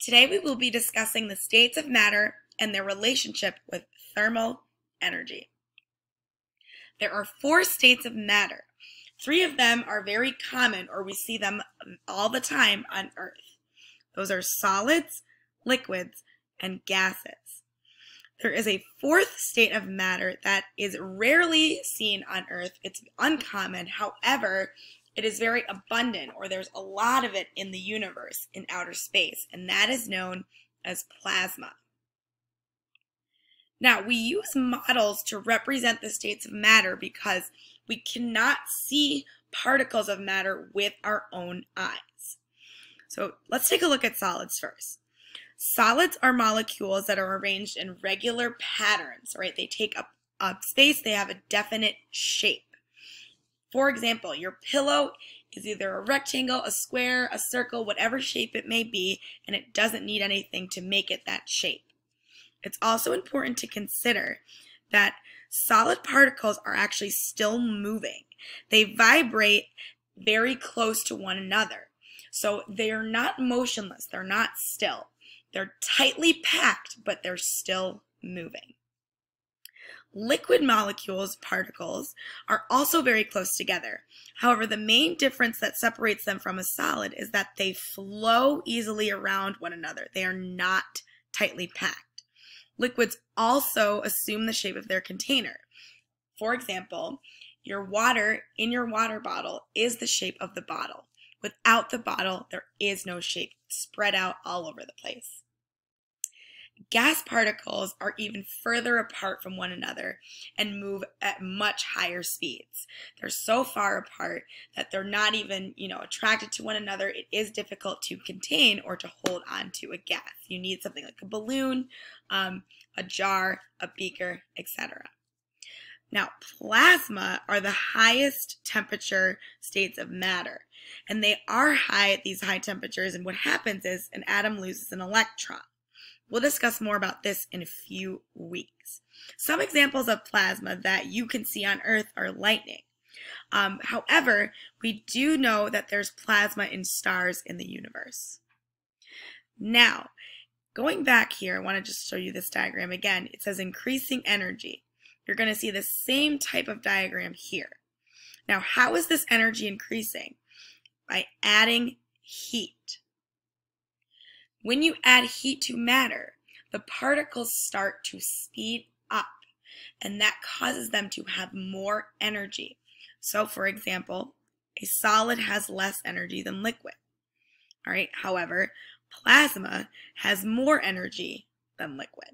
Today we will be discussing the states of matter and their relationship with thermal energy. There are four states of matter. Three of them are very common or we see them all the time on Earth. Those are solids, liquids, and gases. There is a fourth state of matter that is rarely seen on Earth. It's uncommon. However, it is very abundant or there's a lot of it in the universe in outer space, and that is known as plasma. Now, we use models to represent the states of matter because we cannot see particles of matter with our own eyes. So let's take a look at solids first. Solids are molecules that are arranged in regular patterns, right? They take up, up space, they have a definite shape. For example, your pillow is either a rectangle, a square, a circle, whatever shape it may be, and it doesn't need anything to make it that shape. It's also important to consider that solid particles are actually still moving. They vibrate very close to one another. So they are not motionless, they're not still. They're tightly packed, but they're still moving. Liquid molecules, particles, are also very close together. However, the main difference that separates them from a solid is that they flow easily around one another. They are not tightly packed. Liquids also assume the shape of their container. For example, your water in your water bottle is the shape of the bottle. Without the bottle, there is no shape spread out all over the place. Gas particles are even further apart from one another and move at much higher speeds. They're so far apart that they're not even, you know, attracted to one another. It is difficult to contain or to hold on to a gas. You need something like a balloon, um, a jar, a beaker, etc. Now, plasma are the highest temperature states of matter, and they are high at these high temperatures, and what happens is an atom loses an electron. We'll discuss more about this in a few weeks. Some examples of plasma that you can see on Earth are lightning. Um, however, we do know that there's plasma in stars in the universe. Now, going back here, I want to just show you this diagram again. It says increasing energy. You're going to see the same type of diagram here. Now, how is this energy increasing? By adding heat. When you add heat to matter, the particles start to speed up, and that causes them to have more energy. So, for example, a solid has less energy than liquid. All right, however, plasma has more energy than liquid.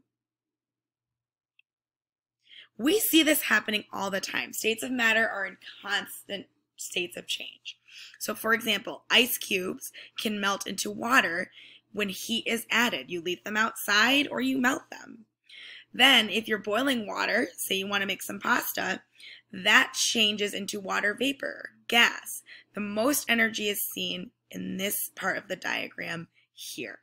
We see this happening all the time. States of matter are in constant states of change. So, for example, ice cubes can melt into water when heat is added. You leave them outside or you melt them. Then, if you're boiling water, say you want to make some pasta, that changes into water vapor, gas. The most energy is seen in this part of the diagram here.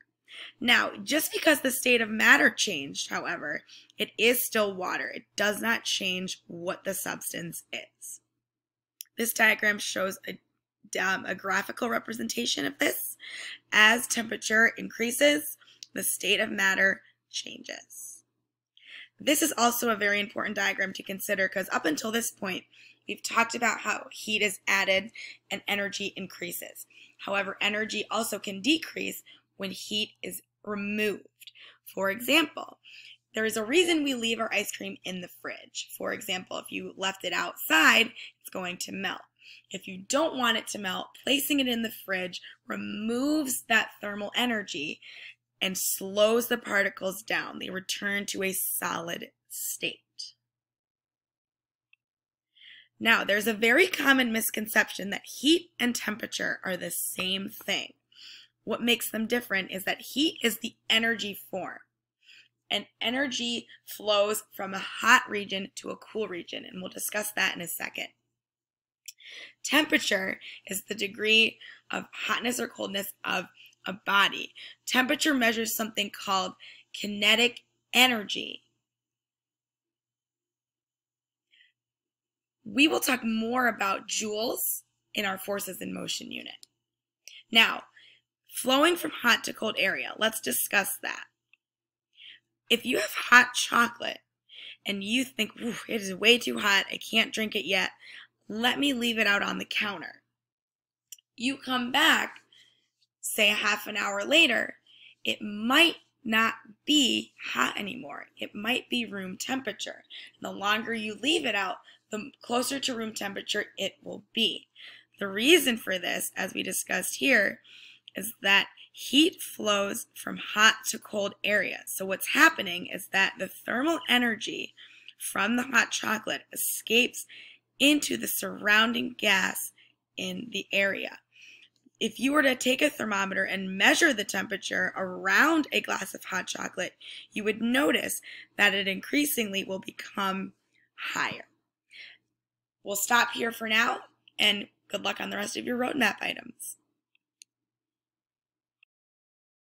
Now, just because the state of matter changed, however, it is still water. It does not change what the substance is. This diagram shows a um, a graphical representation of this. As temperature increases, the state of matter changes. This is also a very important diagram to consider because up until this point, we've talked about how heat is added and energy increases. However, energy also can decrease when heat is removed. For example, there is a reason we leave our ice cream in the fridge. For example, if you left it outside, it's going to melt. If you don't want it to melt, placing it in the fridge removes that thermal energy and slows the particles down. They return to a solid state. Now, there's a very common misconception that heat and temperature are the same thing. What makes them different is that heat is the energy form and energy flows from a hot region to a cool region, and we'll discuss that in a second. Temperature is the degree of hotness or coldness of a body. Temperature measures something called kinetic energy. We will talk more about joules in our forces in motion unit. Now, flowing from hot to cold area. Let's discuss that. If you have hot chocolate and you think, it is way too hot, I can't drink it yet, let me leave it out on the counter. You come back, say half an hour later, it might not be hot anymore. It might be room temperature. The longer you leave it out, the closer to room temperature it will be. The reason for this, as we discussed here, is that heat flows from hot to cold areas. So what's happening is that the thermal energy from the hot chocolate escapes into the surrounding gas in the area. If you were to take a thermometer and measure the temperature around a glass of hot chocolate, you would notice that it increasingly will become higher. We'll stop here for now and good luck on the rest of your roadmap items.